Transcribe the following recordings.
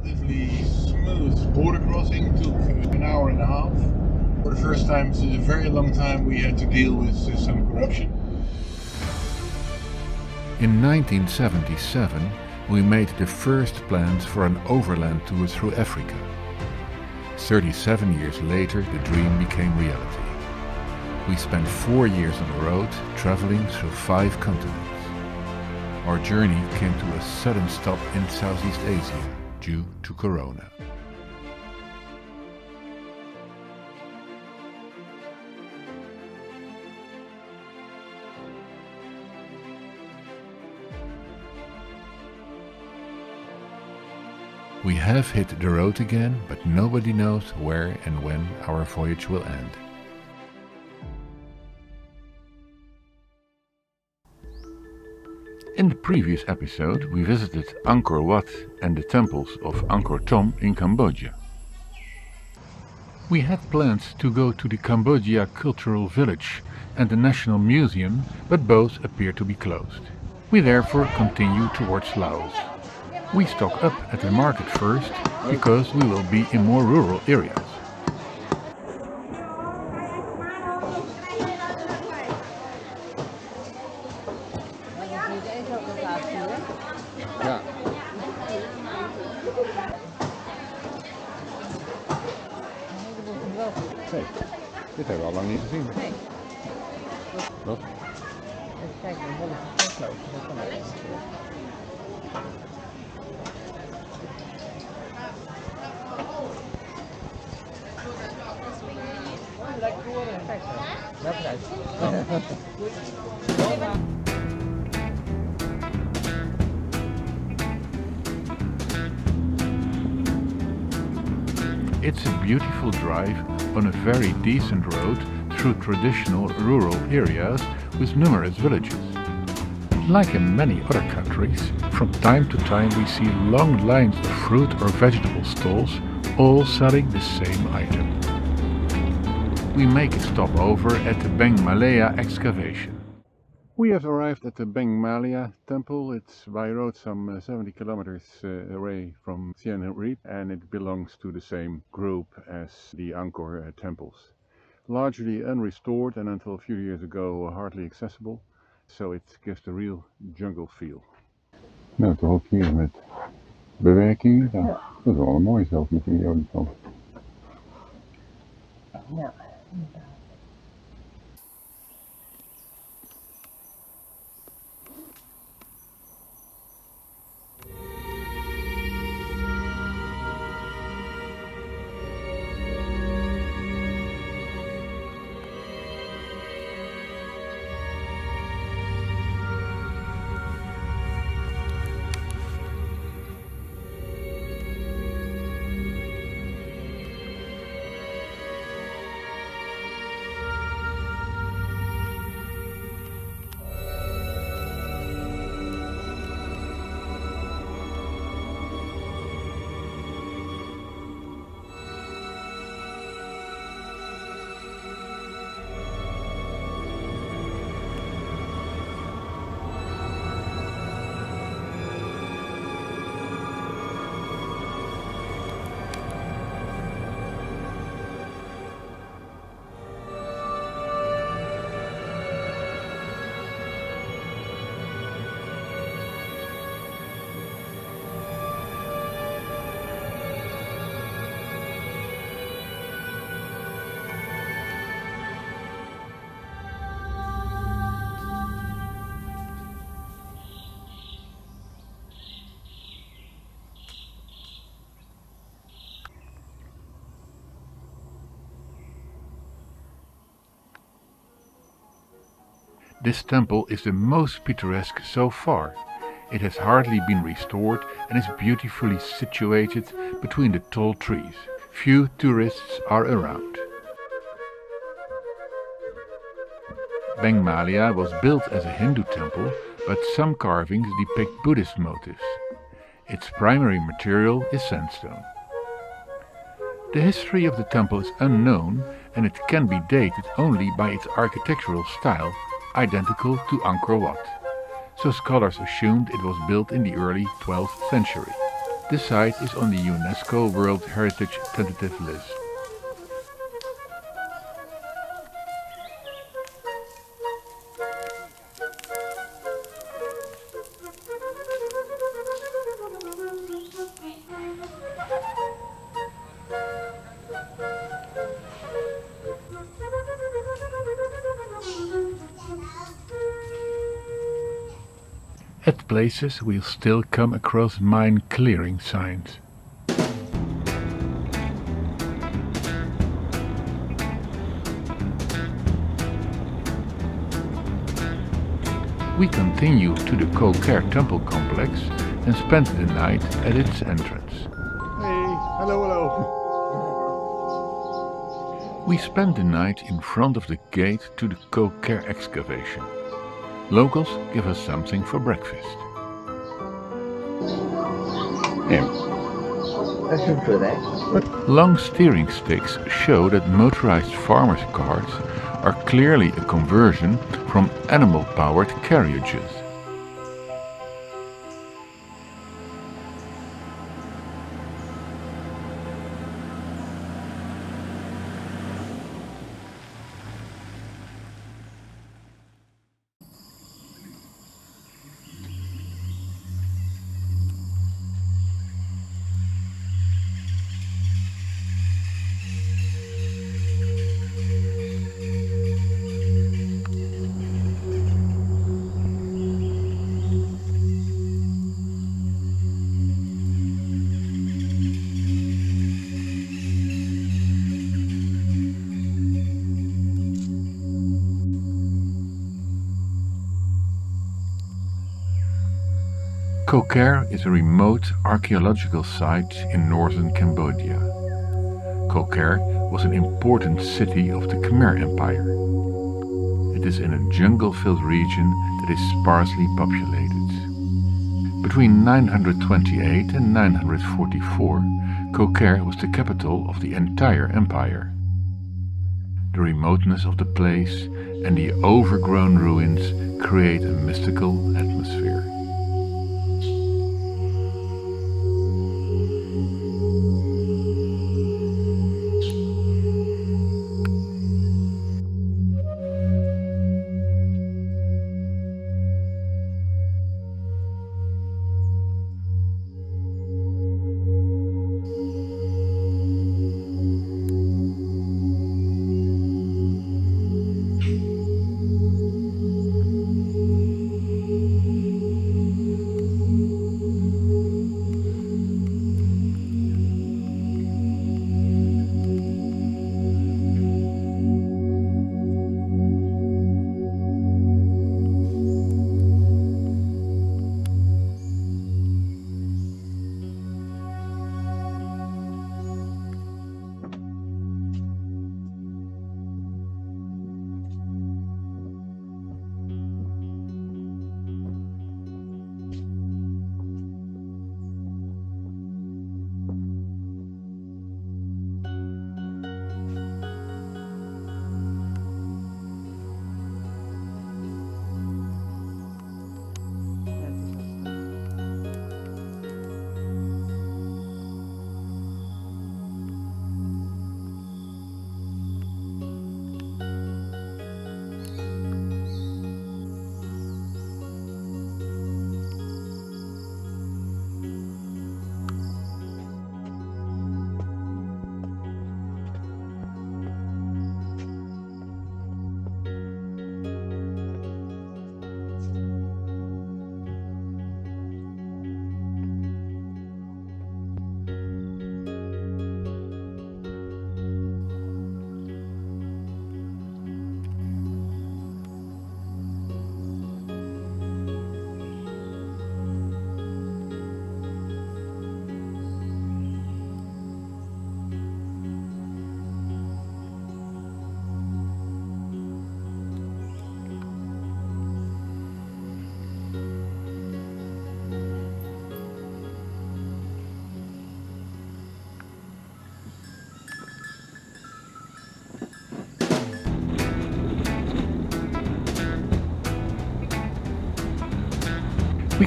relatively smooth border crossing. Took an hour and a half. For the first time in a very long time, we had to deal with some corruption. In 1977, we made the first plans for an overland tour through Africa. 37 years later, the dream became reality. We spent four years on the road, traveling through five continents. Our journey came to a sudden stop in Southeast Asia due to Corona. We have hit the road again, but nobody knows where and when our voyage will end. In the previous episode, we visited Angkor Wat and the temples of Angkor Thom in Cambodia. We had plans to go to the Cambodia Cultural Village and the National Museum, but both appear to be closed. We therefore continue towards Laos. We stock up at the market first, because we will be in more rural areas. It's a beautiful drive on a very decent road through traditional rural areas with numerous villages. Like in many other countries, from time to time we see long lines of fruit or vegetable stalls, all selling the same item. We make a stopover at the Beng Mealea excavation. We have arrived at the Beng Mealea temple. It's by road some uh, 70 kilometers uh, away from Siem Reap and it belongs to the same group as the Angkor uh, temples. Largely unrestored and until a few years ago hardly accessible, so it gives a real jungle feel. Nou, toch ook hier met bewerkingen. Ja. Dat is wel een mooi zelf met die olifant. Ja. This temple is the most picturesque so far. It has hardly been restored and is beautifully situated between the tall trees. Few tourists are around. Beng Mealea was built as a Hindu temple, but some carvings depict Buddhist motifs. Its primary material is sandstone. The history of the temple is unknown and it can be dated only by its architectural style, identical to Angkor Wat. So scholars assumed it was built in the early 12th century. This site is on the UNESCO World Heritage tentative list. Places we'll still come across mine clearing signs. We continue to the Koh Ker temple complex and spend the night at its entrance. Hey, hello, hello. We spend the night in front of the gate to the Koh Ker excavation. Locals give us something for breakfast. Yeah. Dat is een puree. Long steering sticks show that motorized farmers' carts are clearly a conversion from animal-powered carriages. Koh Ker is a remote archaeological site in northern Cambodia. Koh Ker was an important city of the Khmer Empire. It is in a jungle-filled region that is sparsely populated. Between 928 and 944, Koh Ker was the capital of the entire empire. The remoteness of the place and the overgrown ruins create a mystical atmosphere.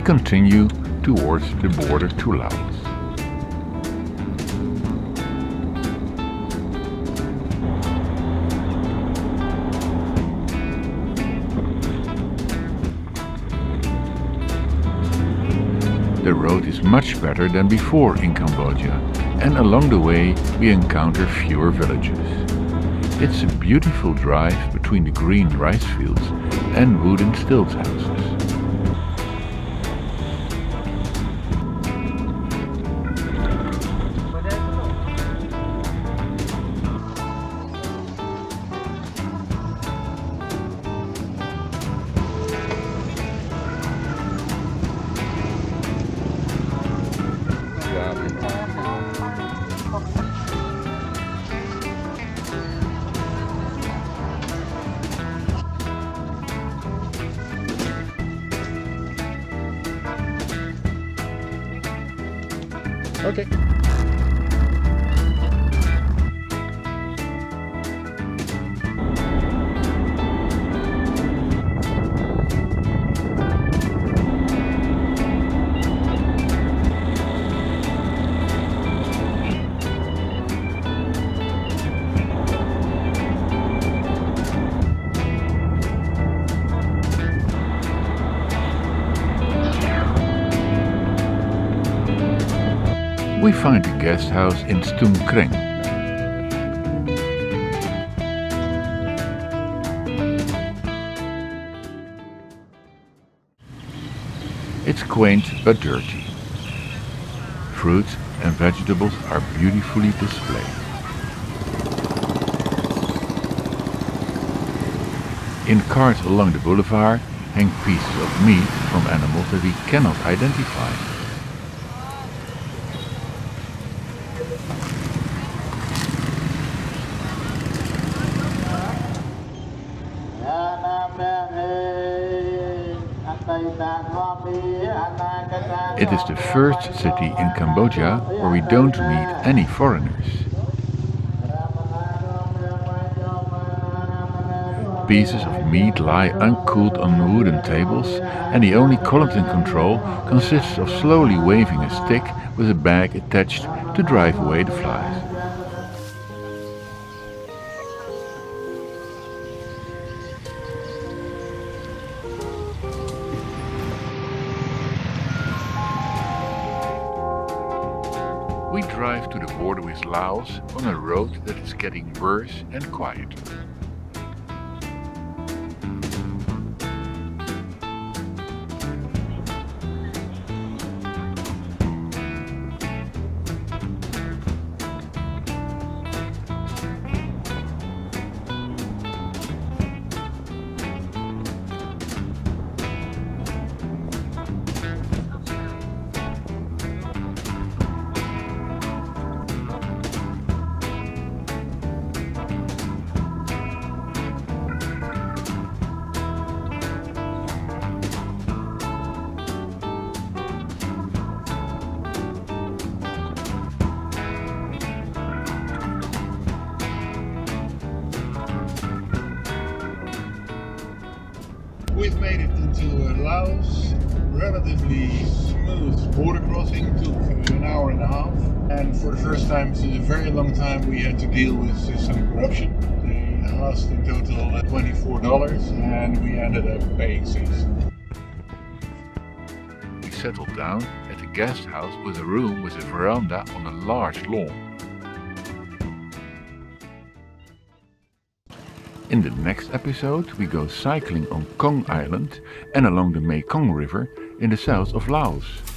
continue towards the border to Laos. The road is much better than before in Cambodia and along the way we encounter fewer villages. It's a beautiful drive between the green rice fields and wooden stilt houses. Okay. We find a guest house in Stung Kreng. It's quaint but dirty. Fruits and vegetables are beautifully displayed. In carts along the boulevard hang pieces of meat from animals that we cannot identify. It is the first city in Cambodia where we don't meet any foreigners. Pieces of meat lie uncooled on wooden tables and the only Collington control consists of slowly waving a stick with a bag attached to drive away the flies. On a road that is getting worse and quieter. Relatively smooth border crossing. Took an hour and a half. And for the first time in a very long time, we had to deal with some corruption. They asked in total uh, $24, and we ended up paying six. We settled down at a guest house with a room with a veranda on a large lawn. In the next episode, we go cycling on Khong Island and along the Mekong River in the south of Laos.